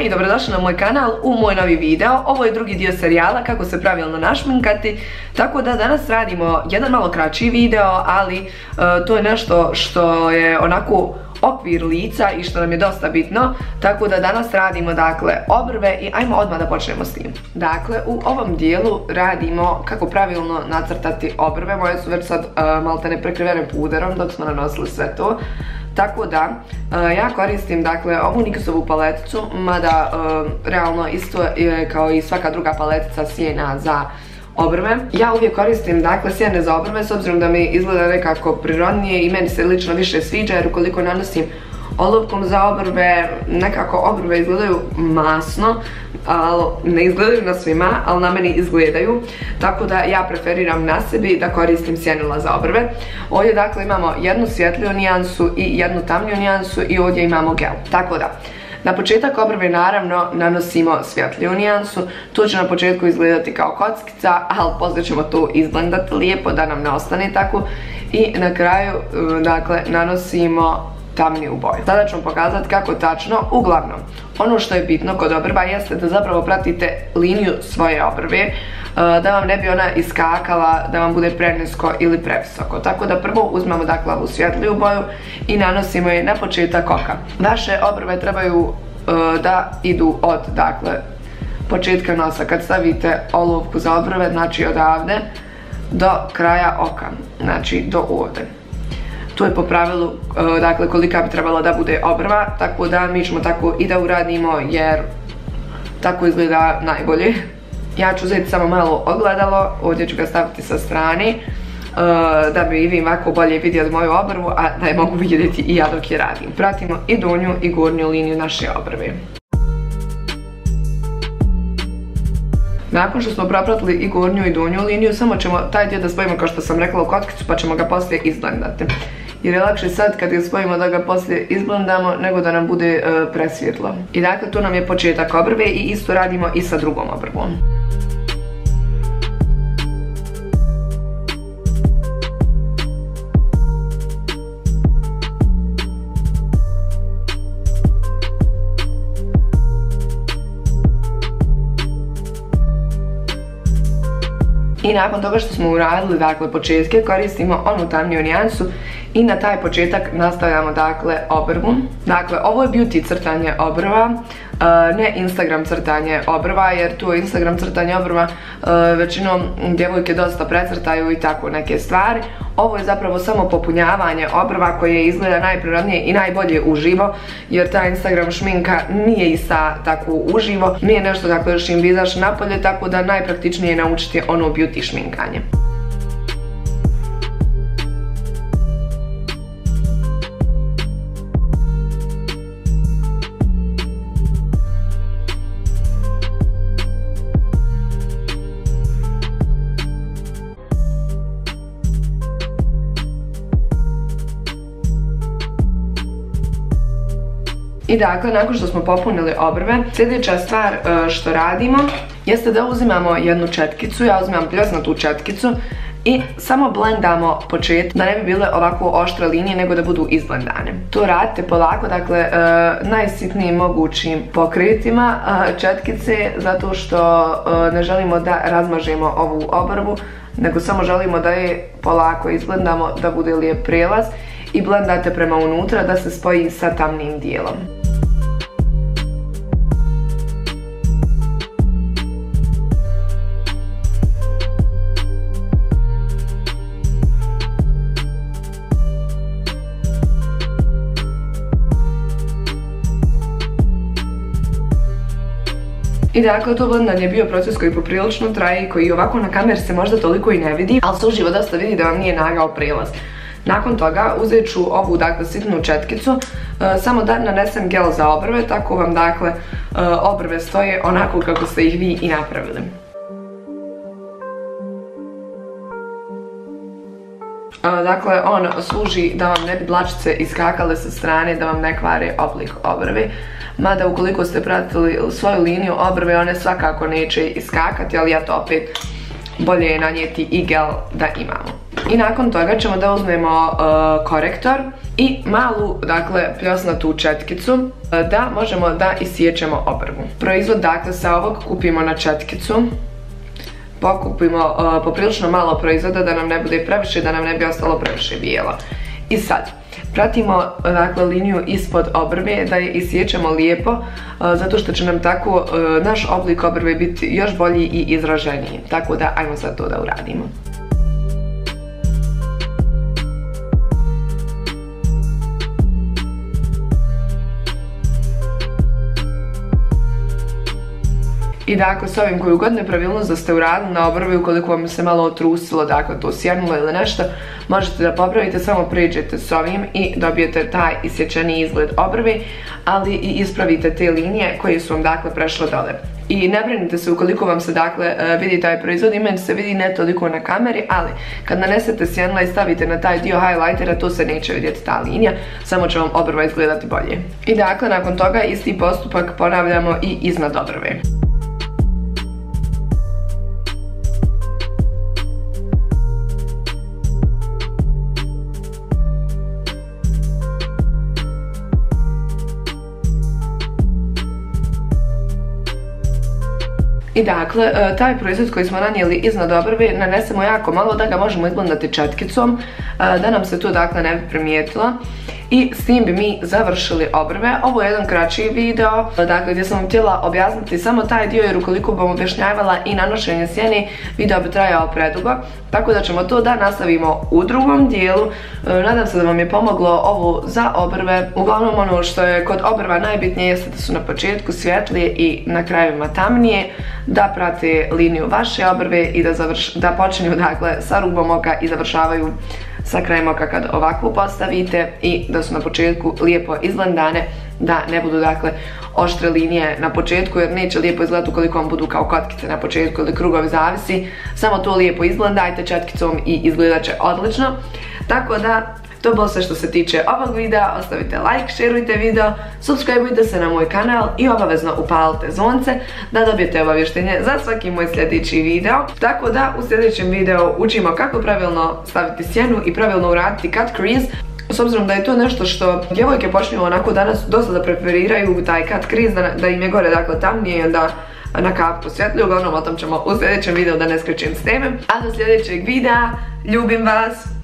i dobrodošli na moj kanal u moj novi video. Ovo je drugi dio serijala kako se pravilno našminkati. Tako da danas radimo jedan malo kraći video, ali e, to je nešto što je onako okvir lica i što nam je dosta bitno. Tako da danas radimo dakle obrve i ajmo odmah da počnemo s tim. Dakle, u ovom dijelu radimo kako pravilno nacrtati obrve. Moje su već sad uh, malte ne prekrivene puderom dok smo nanosili sve to. Tako da, e, ja koristim dakle ovu Nikosovu paleticu, mada e, realno isto je kao i svaka druga paletica sjena za obrve. Ja uvijek koristim dakle sjene za obrve s obzirom da mi izgleda nekako prirodnije i meni se lično više sviđa jer ukoliko nanosim olovkom za obrve, nekako obrve izgledaju masno, ali ne izgledaju na svima, ali na meni izgledaju. Tako da ja preferiram na sebi da koristim sjenila za obrve. Ovdje dakle imamo jednu svjetliju nijansu i jednu tamniju nijansu i ovdje imamo gel. Tako da, na početak obrve naravno nanosimo svjetliju nijansu, to će na početku izgledati kao kockica, ali poslije ćemo to izblendati lijepo da nam ne ostane tako. I na kraju, dakle, nanosimo tamniju boju. Sada ću vam pokazati kako tačno, uglavnom, ono što je bitno kod obrva jeste da zapravo pratite liniju svoje obrve, e, da vam ne bi ona iskakala, da vam bude prenisko ili previsoko. Tako da prvo uzmemo dakle ovu svjetliju boju i nanosimo je na početak oka. Vaše obrve trebaju e, da idu od dakle početka nosa. Kad stavite olovku za obrve, znači odavde do kraja oka, znači do ovdje to je po pravilu e, dakle kolika bi trebala da bude obrva, tako da mi ćemo tako i da uradimo jer tako izgleda najbolje. Ja ću uzeti samo malo ogledalo, ovdje ću ga staviti sa strane e, da bi i vi ovako bolje vidjeli moju obrvu, a da je mogu vidjeti i ja dok je radim. Pratimo i donju i gornju liniju naše obrve. Nakon što smo propratili i gornju i donju liniju, samo ćemo taj dio da spojimo kao što sam rekla u kotkicu pa ćemo ga poslije izblendati jer je lakše sad kad ga spojimo da ga poslije izblendamo nego da nam bude e, presvjetlo. I dakle tu nam je početak obrve i isto radimo i sa drugom obrvom. I nakon toga što smo uradili dakle početke koristimo onu tamniju nijansu i na taj početak nastavljamo dakle obrvu. Dakle ovo je beauty crtanje obrva, e, ne Instagram crtanje obrva jer tu Instagram crtanje obrva e, većinom djevojke dosta precrtaju i tako neke stvari. Ovo je zapravo samo popunjavanje obrva koje izgleda najprirodnije i najbolje uživo jer ta Instagram šminka nije ista tako uživo, nije nešto dakle još im vizaš napolje tako da najpraktičnije je naučiti ono beauty šminkanje. I dakle, nakon što smo popunili obrve, sljedeća stvar e, što radimo jeste da uzimamo jednu četkicu, ja uzimam pljesnatu četkicu i samo blendamo počet da ne bi bile ovako oštre linije nego da budu izblendane. To radite polako, dakle e, najsitnijim mogućim pokretima e, četkice zato što ne želimo da razmažemo ovu obrvu nego samo želimo da je polako izblendamo da bude lijep prijelaz i blendate prema unutra da se spoji sa tamnim dijelom. I dakle, to blendanje je bio proces koji poprilično traje i koji ovako na kamer se možda toliko i ne vidi, ali se uživo dosta vidi da vam nije nagao prilaz. Nakon toga uzet ću ovu dakle sitnu četkicu, e, samo da nanesem gel za obrve, tako vam dakle e, obrve stoje onako kako ste ih vi i napravili. Dakle, on služi da vam ne bi dlačice iskakale sa strane, da vam ne kvare oblik obrvi. Mada ukoliko ste pratili svoju liniju obrve, one svakako neće iskakati, ali ja to opet bolje je nanijeti i gel da imamo. I nakon toga ćemo da uzmemo uh, korektor i malu, dakle, pljosnatu četkicu da možemo da isječemo obrvu. Proizvod, dakle, sa ovog kupimo na četkicu pokupimo poprilično malo proizvoda da nam ne bude previše, da nam ne bi ostalo previše bijelo. I sad, pratimo dakle, liniju ispod obrve da je isjećemo lijepo zato što će nam tako naš oblik obrve biti još bolji i izraženiji. Tako da ajmo sad to da uradimo. I dakle, s ovim koju god nepravilnost da ste uradili na obrvi, ukoliko vam se malo otrusilo, dakle to sjednulo ili nešto, možete da popravite, samo priđete s ovim i dobijete taj isječeni izgled obrvi, ali i ispravite te linije koje su vam dakle prešle dole. I ne brinite se ukoliko vam se dakle e, vidi taj proizvod i meni se vidi ne toliko na kameri, ali kad nanesete sjenla i stavite na taj dio highlightera to se neće vidjeti ta linija, samo će vam obrva izgledati bolje. I dakle nakon toga isti postupak ponavljamo i iznad obrve. I dakle, e, taj proizvod koji smo nanijeli iznad obrve nanesemo jako malo da ga možemo izblendati četkicom, e, da nam se to dakle ne bi primijetilo i s tim bi mi završili obrve. Ovo je jedan kraći video, dakle gdje sam vam htjela objasniti samo taj dio jer ukoliko bom objašnjavala i nanošenje sjeni, video bi trajao predugo. Tako da ćemo to da nastavimo u drugom dijelu. E, nadam se da vam je pomoglo ovo za obrve. Uglavnom ono što je kod obrva najbitnije jeste da su na početku svjetlije i na krajevima tamnije, da prate liniju vaše obrve i da, da počinju dakle sa rubom oka i završavaju sa krajem oka kad ovako postavite i da su na početku lijepo izgledane da ne budu dakle oštre linije na početku jer neće lijepo izgledati ukoliko vam budu kao kotkice na početku ili krugovi zavisi. Samo to lijepo izgledajte četkicom i izgledat će odlično. Tako da to je bilo sve što se tiče ovog videa, ostavite like, šerujte video, subscribeujte se na moj kanal i obavezno upalite zvonce da dobijete obavještenje za svaki moj sljedeći video. Tako da u sljedećem videu učimo kako pravilno staviti sjenu i pravilno uraditi cut crease s obzirom da je to nešto što djevojke počinju onako danas dosta da preferiraju taj cut crease, da, im je gore dakle tamnije i onda na kapku svjetlju, uglavnom o tom ćemo u sljedećem videu da ne skrećem s teme. A do sljedećeg videa, ljubim vas!